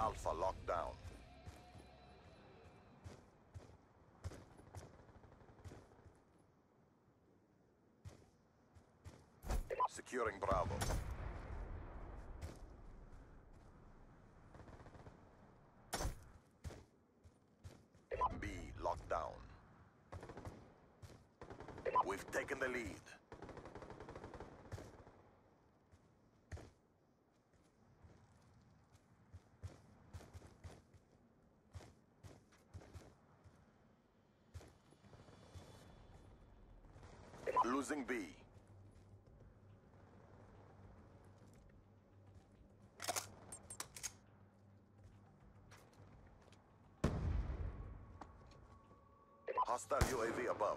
Alpha locked down. Securing Bravo. B locked down. We've taken the lead. Losing B. Hostile UAV above.